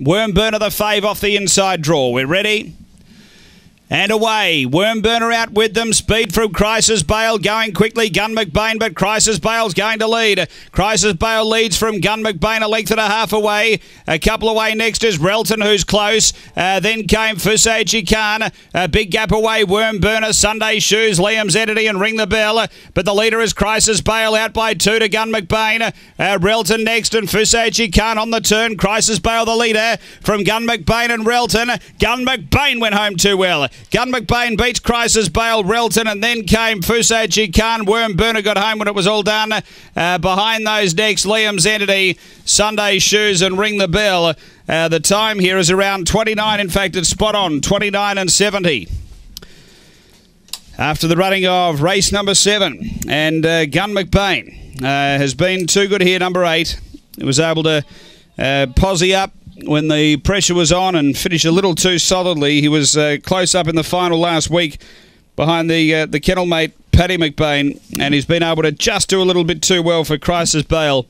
Wormburner the fave off the inside draw. We're ready. And away. Wormburner out with them. Speed from Crisis Bale going quickly. Gun McBain, but Crisis Bale's going to lead. Crisis Bale leads from Gun McBain a length and a half away. A couple away next is Relton, who's close. Uh, then came Fusaji Khan. A big gap away. Wormburner, Sunday Shoes, Liam's Entity, and Ring the Bell. But the leader is Crisis Bale out by two to Gun McBain. Uh, Relton next and Fusaji Khan on the turn. Crisis Bale the leader from Gun McBain and Relton. Gun McBain went home too well. Gun McBain beats Crisis Bale Relton, and then came Fusaji Khan. Wormburner got home when it was all done. Uh, behind those decks, Liam's Entity, Sunday Shoes, and Ring the Bell. Uh, the time here is around 29. In fact, it's spot on 29 and 70 after the running of race number seven. And uh, Gun McBain uh, has been too good here, number eight. He was able to uh, posse up when the pressure was on and finished a little too solidly. He was uh, close up in the final last week behind the uh, the kennel mate Paddy McBain, and he's been able to just do a little bit too well for Crisis Bale.